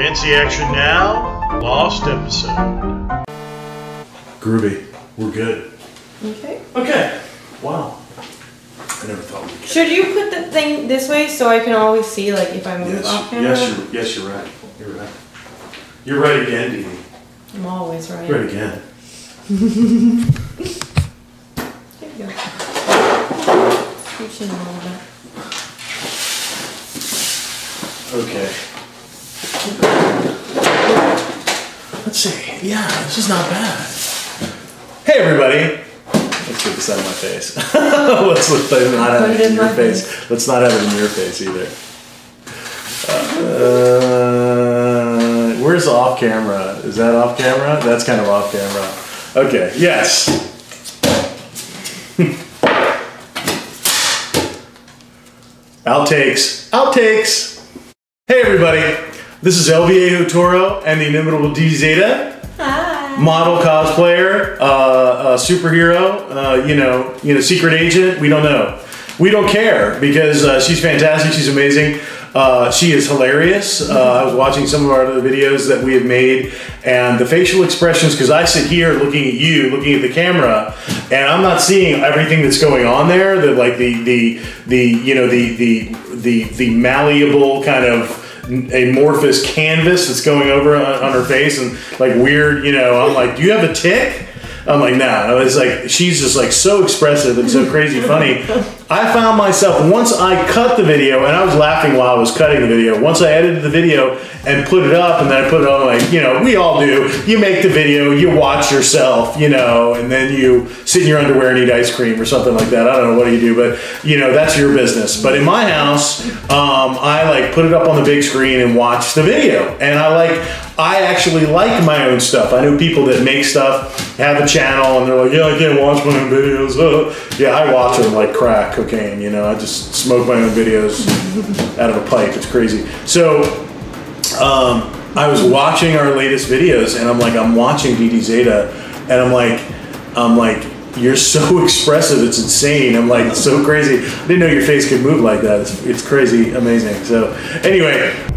Fancy action now, lost episode. Groovy. We're good. Okay. Okay. Wow. I never thought we could. Should you put the thing this way so I can always see like if I move Yes, off camera? yes, you're, yes, you're right. You're right. You're right again, Dee Dee. I'm always right. Right again. There you go. Scooch in a little bit. Okay. Let's see. Yeah, this is not bad. Hey, everybody. Let's get this out of my face. Let's let them not have it it in in your my face. Let's not have it in your face either. Uh, where's off camera? Is that off camera? That's kind of off camera. Okay. Yes. Outtakes. Outtakes. Hey everybody, this is El Viejo Toro and the inimitable D Zeta. Hi. Model cosplayer, uh, superhero, uh, you know, you know, secret agent. We don't know. We don't care because uh, she's fantastic. She's amazing. Uh, she is hilarious. Uh, I was watching some of our other videos that we have made, and the facial expressions. Because I sit here looking at you, looking at the camera, and I'm not seeing everything that's going on there. The like the the the you know the the the the malleable kind of amorphous canvas that's going over on, on her face and like weird, you know, I'm like, do you have a tic? I'm like, nah. It's like she's just like so expressive and so crazy funny. I found myself once I cut the video and I was laughing while I was cutting the video. Once I edited the video and put it up and then I put it on like, you know, we all do. You make the video, you watch yourself, you know, and then you sit in your underwear and eat ice cream or something like that. I don't know what do you do, but you know, that's your business. But in my house, um, I like put it up on the big screen and watch the video. And I like I actually like my own stuff. I know people that make stuff, have a channel, and they're like, yeah, I can't watch my own videos. Uh, yeah, I watch them like crack cocaine. You know, I just smoke my own videos out of a pipe. It's crazy. So um, I was watching our latest videos, and I'm like, I'm watching DD Zeta, and I'm like, I'm like, you're so expressive. It's insane. I'm like, so crazy. I didn't know your face could move like that. It's, it's crazy, amazing. So anyway.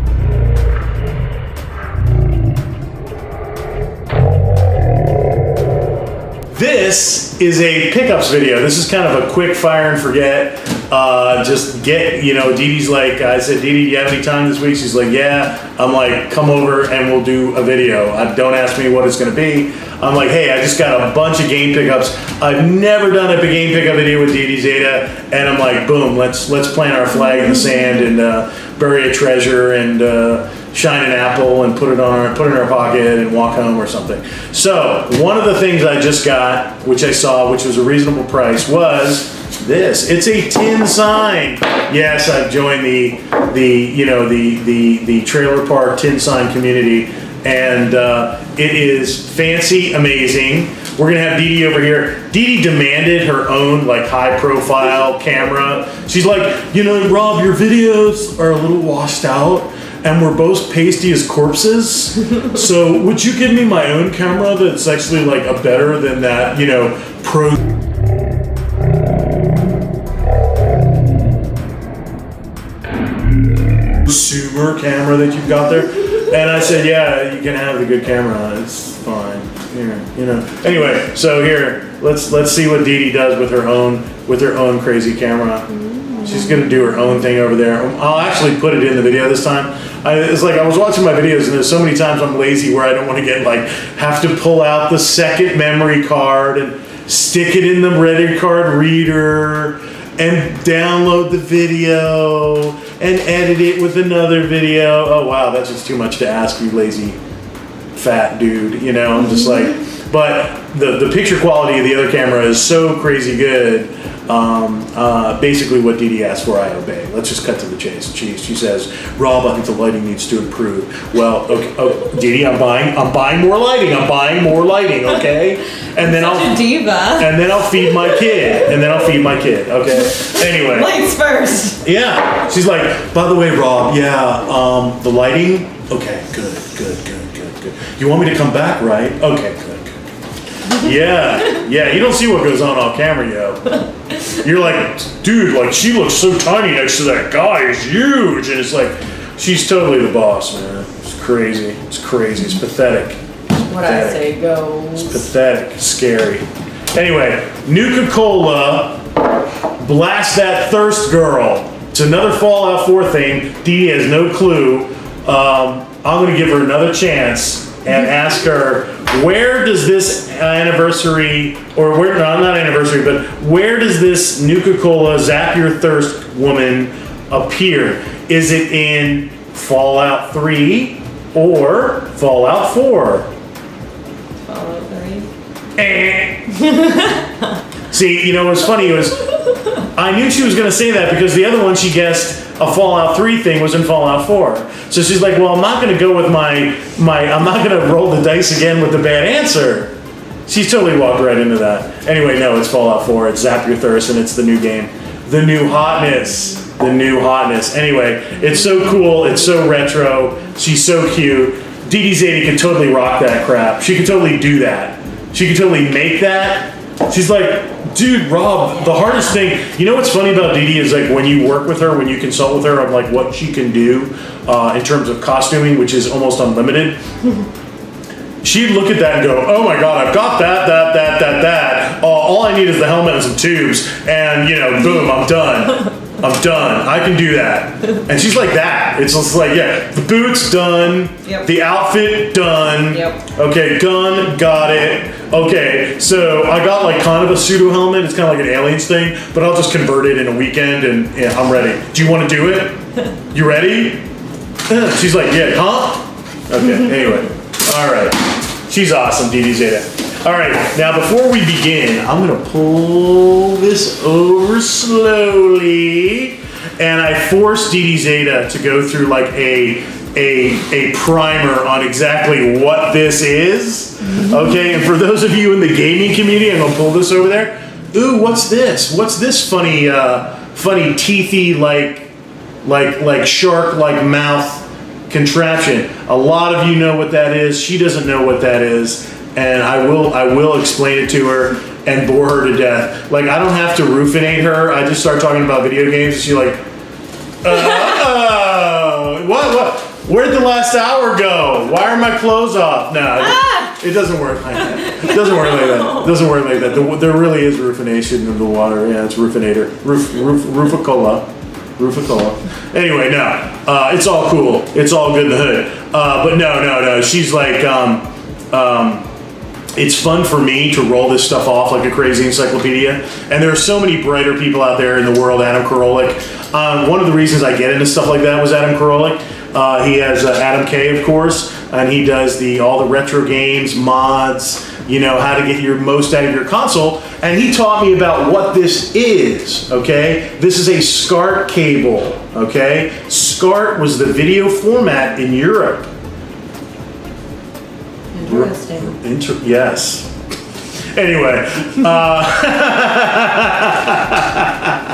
This is a pickups video. This is kind of a quick fire and forget. Uh, just get, you know, Dee Dee's like, I said, Dee Dee, do you have any time this week? She's like, yeah. I'm like, come over and we'll do a video. I, don't ask me what it's going to be. I'm like, hey, I just got a bunch of game pickups. I've never done a game pickup video with Dee Dee Zeta. And I'm like, boom, let's let's plant our flag in the sand and uh, bury a treasure and uh, shine an apple and put it on our put it in our pocket and walk home or something. So one of the things I just got, which I saw, which was a reasonable price, was this. It's a tin sign. Yes, I've joined the the you know the the the trailer park tin sign community, and uh, it is fancy, amazing. We're gonna have Dee Dee over here. Dee Dee demanded her own like high profile camera. She's like, you know, Rob, your videos are a little washed out and we're both pasty as corpses. so would you give me my own camera that's actually like a better than that, you know, pro consumer camera that you've got there? And I said, yeah, you can have the good camera. It's fine. Here, you know. Anyway, so here, let's let's see what Dee Dee does with her own with her own crazy camera. She's gonna do her own thing over there. I'll actually put it in the video this time. I, it's like I was watching my videos, and there's so many times I'm lazy where I don't want to get like have to pull out the second memory card and stick it in the memory card reader and download the video and edit it with another video. Oh wow, that's just too much to ask you, lazy fat dude. You know, I'm just like, mm-hmm. but the the picture quality of the other camera is so crazy good. Um, uh, basically, what Dee Dee asked for, I obey. Let's just cut to the chase. She, she says, "Rob, I think the lighting needs to improve." Well, okay, oh, Dee Dee, I'm buying, I'm buying more lighting. I'm buying more lighting. Okay, and then Such I'll diva. and then I'll feed my kid, and then I'll feed my kid. Okay. Anyway. Lights first. Yeah. She's like, by the way, Rob, yeah, um, the lighting, okay, good, good, good, good, good. You want me to come back, right? Okay, good. Yeah, yeah, you don't see what goes on off camera, yo. You're like, dude, like, she looks so tiny next to that guy, he's huge. And it's like, she's totally the boss, man. It's crazy. It's crazy. It's pathetic. What I say goes. It's pathetic. Scary. Anyway, Nuka Cola, blast that thirst girl. It's another Fallout 4 thing. Dee Dee has no clue. Um, I'm gonna give her another chance and ask her where does this anniversary, or where no, not anniversary, but where does this Nuka Cola Zap Your Thirst woman appear? Is it in Fallout 3 or Fallout 4? Fallout 3. Eh. See, you know what's funny it was I knew she was going to say that because the other one she guessed a Fallout 3 thing was in Fallout 4. So she's like, "Well, I'm not going to go with my my I'm not going to roll the dice again with the bad answer." She's totally walked right into that. Anyway, no, it's Fallout 4. It's Zap Your Thirst and it's the new game. The new hotness. The new hotness. Anyway, it's so cool. It's so retro. She's so cute. Dee Dee Zeta can totally rock that crap. She could totally do that. She could totally make that. She's like, dude, Rob, the hardest thing, you know what's funny about Dee is like when you work with her, when you consult with her on like what she can do uh, in terms of costuming, which is almost unlimited. She'd look at that and go, "Oh my God, I've got that, that, that, that, that. Uh, all I need is the helmet and some tubes, and you know, boom, I'm done. I'm done. I can do that." And she's like that. It's just like, yeah, the boots done, Yep. the outfit done. Yep. Okay, gun, got it. Okay, so I got like kind of a pseudo helmet. It's kind of like an aliens thing, but I'll just convert it in a weekend, and yeah, I'm ready. Do you want to do it? You ready? She's like, yeah, huh? Okay, anyway. All right. She's awesome, Dee Zeta. All right, now before we begin, I'm gonna pull this over slowly, and I force Dee Zeta to go through like a a a primer on exactly what this is. Okay, and for those of you in the gaming community, I'm gonna pull this over there. Ooh, what's this? What's this funny, uh, funny teethy like like like shark like mouth contraption. A lot of you know what that is. She doesn't know what that is, and I will I will explain it to her and bore her to death. Like I don't have to roofinate her. I just start talking about video games. And she's like, uh, what what? Where'd the last hour go? Why are my clothes off? No, it, it doesn't work like that. It doesn't work like that. It doesn't work like that. The, there really is roofination of the water. Yeah, it's roofinator. Roof, roof, rooficola. Rooficola. Anyway, no, uh, it's all cool. It's all good in the hood. Uh, but no, no, no. She's like, um, um, it's fun for me to roll this stuff off like a crazy encyclopedia. And there are so many brighter people out there in the world. Adam Koralik. Um, one of the reasons I get into stuff like that was Adam Koralik. Uh, he has uh, Adam K, of course, and he does the all the retro games, mods. You know how to get your most out of your console, and he taught me about what this is. Okay, this is a SCART cable. Okay, SCART was the video format in Europe. Inter- yes. Anyway, uh,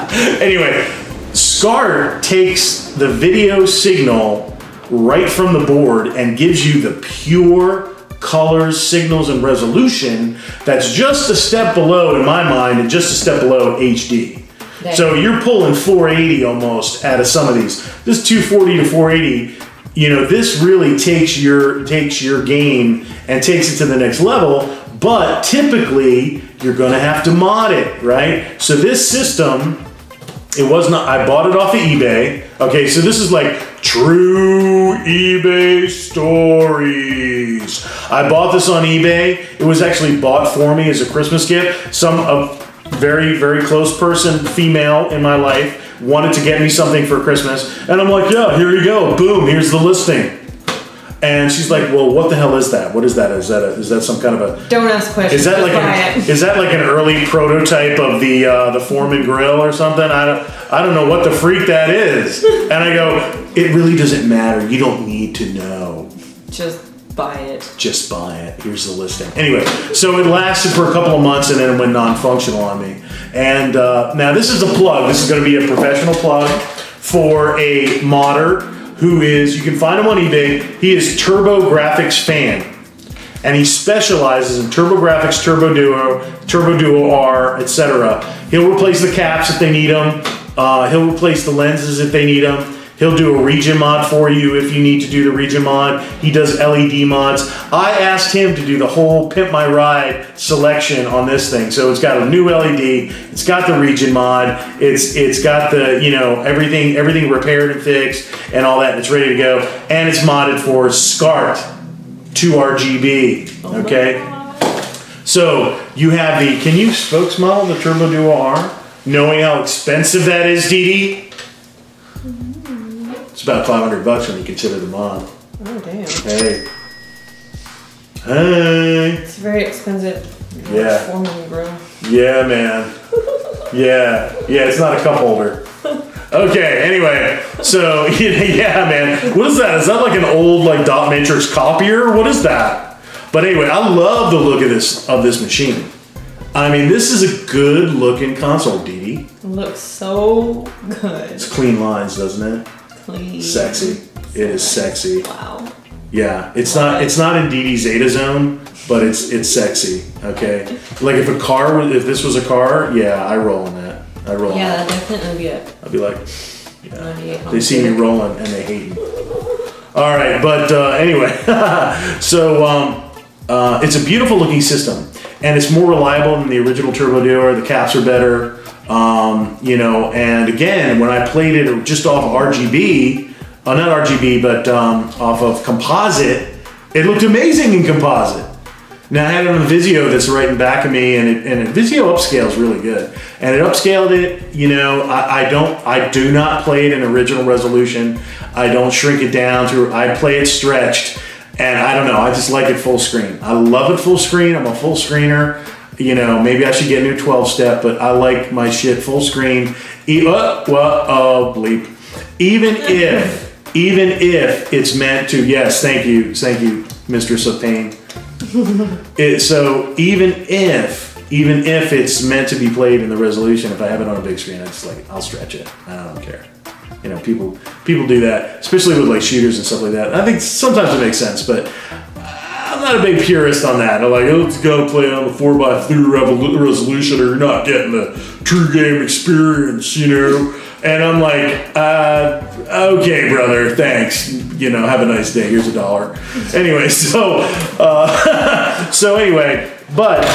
anyway, SCART takes the video signal right from the board and gives you the pure colors, signals, and resolution that's just a step below, in my mind, and just a step below HD. So you're pulling 480 almost out of some of these. This 240 to 480, you know, this really takes your takes your game and takes it to the next level. But typically, you're going to have to mod it, right? So this system, it was not. I bought it off of eBay. Okay, so this is like true eBay stories. I bought this on eBay. It was actually bought for me as a Christmas gift. Some a very very close person, female in my life, wanted to get me something for Christmas, and I'm like, yeah, here you go. Boom, here's the listing. And she's like, well, what the hell is that? What is that? Is that a, is that some kind of a Don't ask questions. is that like an, it. is that like an early prototype of the uh, the Foreman grill or something? I don't I don't know what the freak that is. And I go, it really doesn't matter. You don't need to know. Just buy it. Just buy it. Here's the listing. Anyway, so it lasted for a couple of months and then it went non-functional on me. And uh, now this is a plug. This is going to be a professional plug for a modder who is. You can find him on eBay. He is Turbo Graphics fan and he specializes in TurboGrafx, Turbo Duo, Turbo Duo R, etc. He'll replace the caps if they need them. Uh, he'll replace the lenses if they need them. He'll do a region mod for you if you need to do the region mod. He does LED mods. I asked him to do the whole Pimp My Ride selection on this thing. So it's got a new LED, it's got the region mod, it's it's got the, you know, everything everything repaired and fixed and all that, and it's ready to go. And it's modded for SCART 2RGB. Okay? So you have the, can you spokes model the Turbo Duo R? Knowing how expensive that is, Dee? It's about 500 bucks when you consider the mod. Oh damn. Hey. Hey. It's very expensive. Yeah. Bro. Yeah, man. Yeah. Yeah, it's not a cup holder. Okay, anyway, so yeah, man. What is that? Is that like an old like dot matrix copier? What is that? But anyway, I love the look of this of this machine. I mean, this is a good looking console, Dee. Looks so good. It's clean lines, doesn't it? Clean. Sexy. It is sexy. Wow. Yeah, it's not it's not in DD Zeta Zone, but it's it's sexy. Okay, like if a car was if this was a car, yeah, I roll in that. I roll. Yeah, that. definitely be a I'd be like, 98 they see me rolling and they hate me. All right, but uh, anyway, so um, uh, it's a beautiful looking system, and it's more reliable than the original Turbo Duo. The caps are better, um, you know. And again, when I played it just off of RGB, uh, not RGB, but um, off of composite, it looked amazing in composite. Now I had it on Vizio that's right in back of me, and it, and it, Vizio upscales really good, and it upscaled it. You know, I, I don't, I do not play it in original resolution. I don't shrink it down to. I play it stretched, and I don't know. I just like it full screen. I love it full screen. I'm a full screener. You know, maybe I should get a new 12 step, but I like my shit full screen. E- uh, well, oh bleep. Even if, even if it's meant to, yes, thank you, thank you, Mistress of Pain. It, so even if even if it's meant to be played in the resolution, if I have it on a big screen, I just like I'll stretch it. I don't care. You know, people people do that, especially with like shooters and stuff like that. I think sometimes it makes sense, but I'm not a big purist on that. I'm like, oh, let's go play on the four x three revolu- resolution, or you're not getting the true game experience, you know. And I'm like, uh, okay, brother, thanks. You know, have a nice day. Here's a dollar. Anyway, so uh, so anyway, but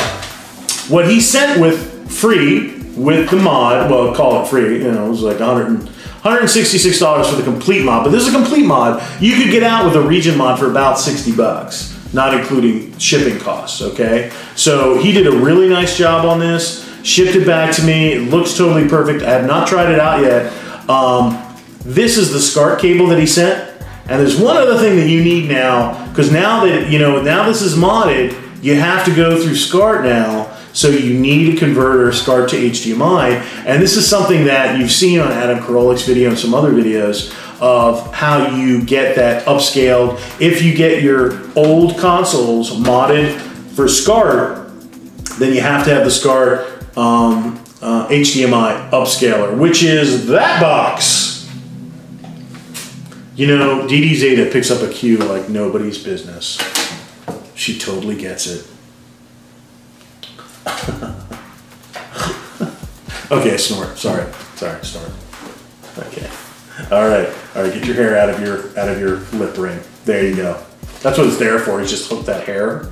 what he sent with free with the mod, well, call it free, you know, it was like 100 $166 for the complete mod, but this is a complete mod. You could get out with a region mod for about 60 bucks, not including shipping costs, okay? So he did a really nice job on this, shipped it back to me. It looks totally perfect. I have not tried it out yet. Um, this is the SCART cable that he sent. And there's one other thing that you need now, because now that, you know, now this is modded, you have to go through SCART now. So you need a converter SCART to HDMI. And this is something that you've seen on Adam Koralik's video and some other videos of how you get that upscaled. If you get your old consoles modded for SCART, then you have to have the SCART um, uh, HDMI upscaler, which is that box. You know, DD Zeta picks up a cue like nobody's business. She totally gets it. okay, snort. Sorry, sorry, snort. Okay. All right, all right. Get your hair out of your out of your lip ring. There you go. That's what it's there for. Is just hook that hair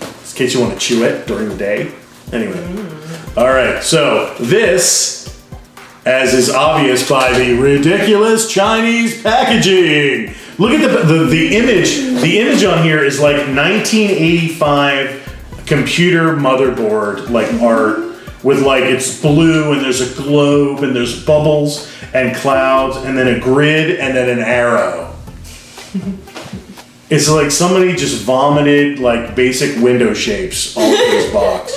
in case you want to chew it during the day. Anyway. Mm. All right. So this, as is obvious by the ridiculous Chinese packaging. Look at the, the the image. The image on here is like 1985 computer motherboard like art with like it's blue and there's a globe and there's bubbles and clouds and then a grid and then an arrow. It's like somebody just vomited like basic window shapes all over this box.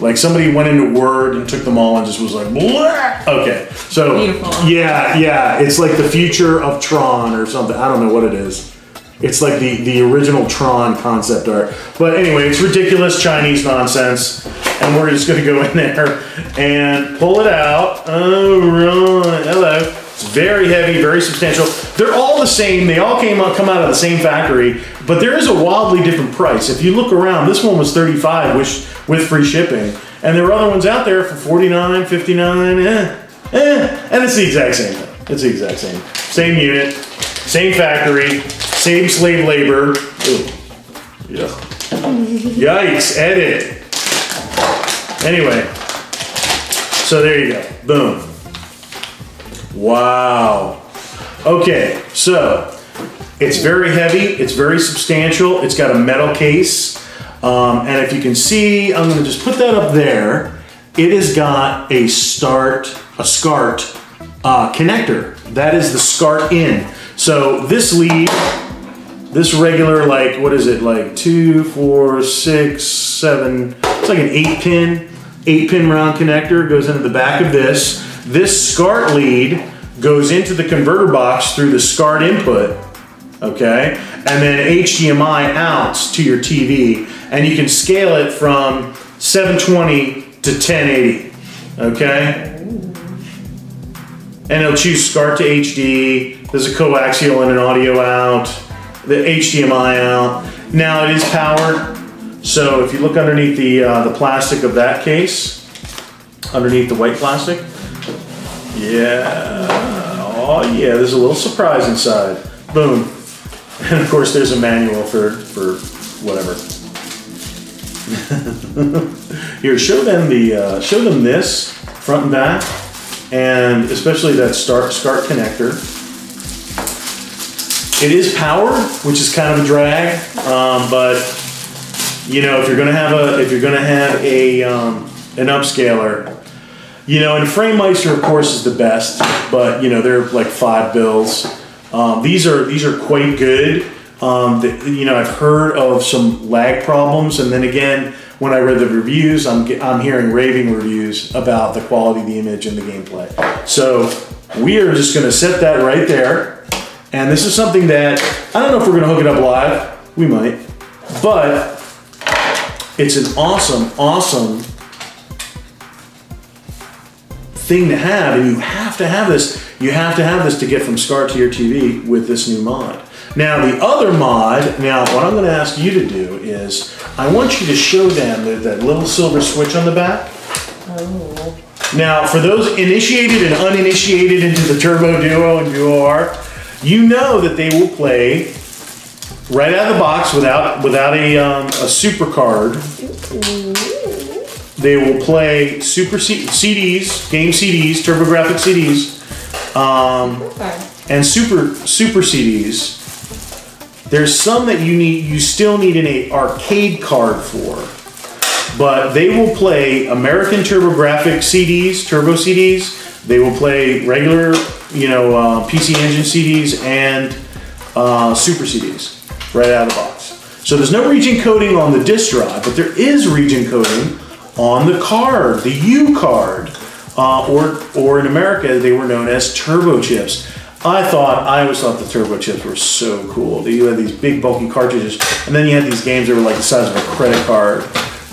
Like somebody went into Word and took them all and just was like, Bleh! okay. So Beautiful. yeah, yeah, it's like the future of Tron or something. I don't know what it is. It's like the the original Tron concept art. But anyway, it's ridiculous Chinese nonsense, and we're just gonna go in there and pull it out. Oh right, hello. It's very heavy, very substantial. They're all the same. They all came out, come out of the same factory, but there is a wildly different price. If you look around, this one was 35 which, with free shipping. And there are other ones out there for 49, 59, eh, eh, and it's the exact same thing. It's the exact same. Same unit, same factory, same slave labor. Yeah. Yikes, edit. Anyway, so there you go. Boom. Wow. Okay, so it's very heavy, it's very substantial, it's got a metal case. Um, and if you can see, I'm gonna just put that up there. It has got a start, a SCART uh, connector. That is the SCART in. So this lead, this regular, like, what is it, like two, four, six, seven, it's like an eight pin, eight pin round connector goes into the back of this. This SCART lead goes into the converter box through the SCART input, okay? And then HDMI outs to your TV, and you can scale it from 720 to 1080, okay? And it'll choose SCART to HD. There's a coaxial and an audio out, the HDMI out. Now it is powered, so if you look underneath the uh, the plastic of that case, underneath the white plastic, yeah, oh yeah, there's a little surprise inside. Boom, and of course there's a manual for for whatever. Here, show them the uh, show them this front and back, and especially that start start connector. It is powered, which is kind of a drag, um, but you know if you're gonna have a if you're gonna have a um, an upscaler, you know, and Frame FrameMeister of course is the best, but you know they're like five bills. Um, these are these are quite good. Um, the, you know, I've heard of some lag problems, and then again, when I read the reviews, I'm I'm hearing raving reviews about the quality of the image and the gameplay. So we are just going to set that right there, and this is something that I don't know if we're going to hook it up live. We might, but it's an awesome, awesome thing to have, and you have to have this. You have to have this to get from SCART to your TV with this new mod. Now, the other mod, now what I'm going to ask you to do is I want you to show them that, that little silver switch on the back. Oh. Now, for those initiated and uninitiated into the Turbo Duo and Duo R, you know that they will play right out of the box without without a, um, a super card. They will play super C- CDs, game CDs, TurboGrafx CDs, um, and super super CDs. There's some that you need you still need an arcade card for, but they will play American TurboGrafx CDs, Turbo CDs. They will play regular, you know, uh, PC Engine CDs and uh, Super CDs right out of the box. So there's no region coding on the disk drive, but there is region coding on the card, the HuCard, uh, or or in America they were known as turbo chips. I thought I always thought the turbo chips were so cool. You had these big bulky cartridges, and then you had these games that were like the size of a credit card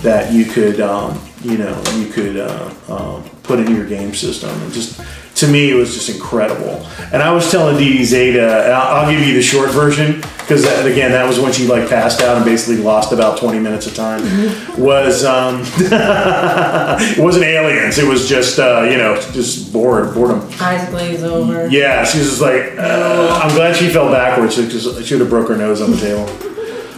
that you could, um, you know, you could uh, um, put in your game system. And just to me, it was just incredible. And I was telling Dee Dee Zeta, and I'll, I'll give you the short version because again, that was when she like passed out and basically lost about 20 minutes of time. Was um, it wasn't aliens. It was just uh, you know just bored boredom. Eyes glaze over. Yeah, she was just like, uh, I'm glad she fell backwards because she would have broke her nose on the table.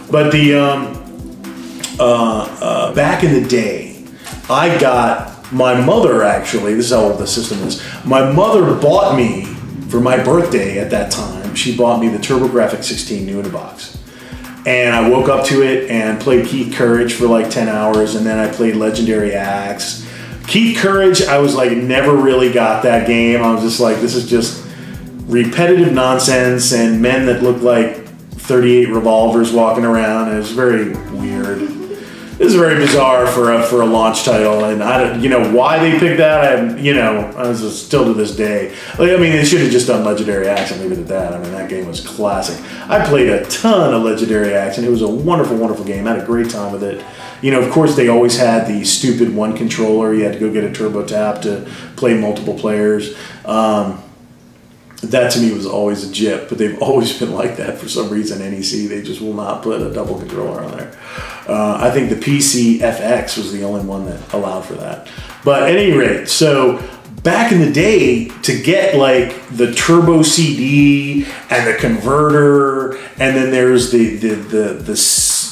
But the um, uh, uh, back in the day, I got my mother actually. This is how old the system is. My mother bought me for my birthday at that time. She bought me the TurboGrafx 16 new in a box. And I woke up to it and played Keith Courage for like 10 hours, and then I played Legendary Axe. Keith Courage, I was like, never really got that game. I was just like, this is just repetitive nonsense and men that look like 38 revolvers walking around. It was very weird. It is very bizarre for a, for a launch title, and I don't, you know, why they picked that. I, you know, I was just, still to this day. Like, I mean, they should have just done Legendary Action, leave it at that. I mean, that game was classic. I played a ton of Legendary Action. It was a wonderful, wonderful game. I had a great time with it. You know, of course, they always had the stupid one controller. You had to go get a turbo tap to play multiple players. Um, that to me was always a jip, but they've always been like that for some reason. NEC they just will not put a double controller on there. Uh, I think the PC FX was the only one that allowed for that. But at any rate, so back in the day to get like the turbo CD and the converter, and then there's the the the the,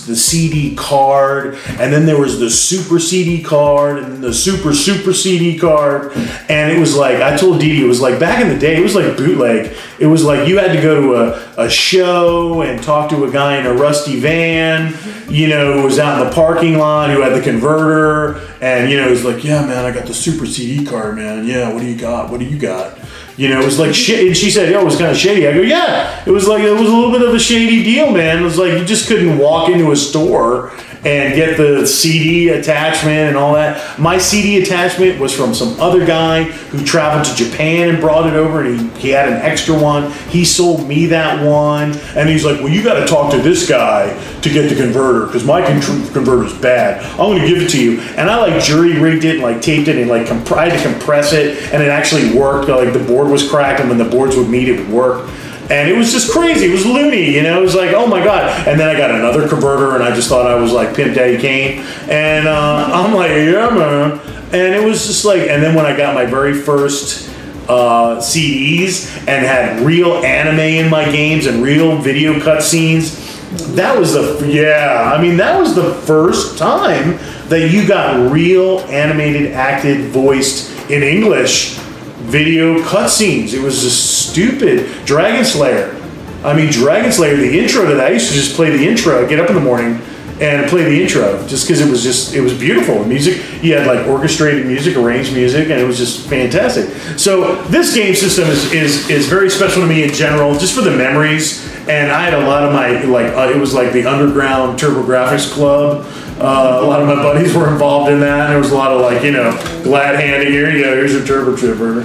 the CD card, and then there was the super CD card, and the super super CD card, and it was like I told Dee, it was like back in the day, it was like bootleg. It was like you had to go to a, a show and talk to a guy in a rusty van, you know, who was out in the parking lot who had the converter, and you know, he was like, "Yeah, man, I got the super CD card, man. Yeah, what do you got? What do you got?" You know, it was like shit. And she said, "Yo, it was kind of shady." I go, "Yeah, it was like it was a little bit of a shady deal, man. It was like you just couldn't walk into a store and get the CD attachment and all that. My CD attachment was from some other guy who traveled to Japan and brought it over, and he, he had an extra one. He sold me that one, and he's like, "Well, you got to talk to this guy to get the converter because my con- converter's bad. I'm going to give it to you." And I like jury rigged it, and like taped it, and like comp- I had to compress it, and it actually worked. Like the board was cracked, and when the boards would meet, it would work and it was just crazy. It was loony, you know. It was like, oh my god! And then I got another converter, and I just thought I was like Pimp Daddy Kane, and uh, I'm like, yeah, man. And it was just like, and then when I got my very first uh, CDs and had real anime in my games and real video cutscenes, that was the yeah. I mean, that was the first time that you got real animated, acted, voiced in English video cutscenes. It was just stupid. Dragon Slayer. I mean, Dragon Slayer. The intro to that. I used to just play the intro. Get up in the morning and play the intro, just because it was just it was beautiful. The music. You had like orchestrated music, arranged music, and it was just fantastic. So this game system is is, is very special to me in general, just for the memories. And I had a lot of my like uh, it was like the underground TurboGrafx Club. Uh, a lot of my buddies were involved in that. There was a lot of like, you know, glad handing here, you know, here's your turbo tripper.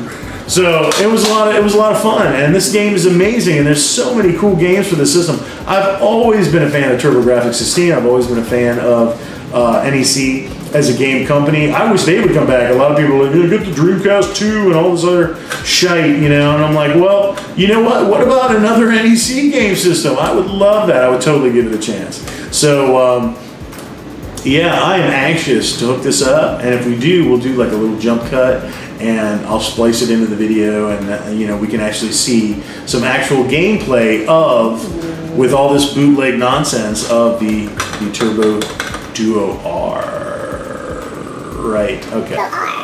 So it was a lot of it was a lot of fun, and this game is amazing. And there's so many cool games for the system. I've always been a fan of TurboGrafx 16. I've always been a fan of uh, NEC as a game company. I wish they would come back. A lot of people are like, get the Dreamcast 2 and all this other shite, you know. And I'm like, well, you know what? What about another NEC game system? I would love that. I would totally give it a chance. So. Um, yeah, I am anxious to hook this up, and if we do, we'll do like a little jump cut, and I'll splice it into the video, and uh, you know we can actually see some actual gameplay of, with all this bootleg nonsense of the the Turbo Duo R. Right. Okay.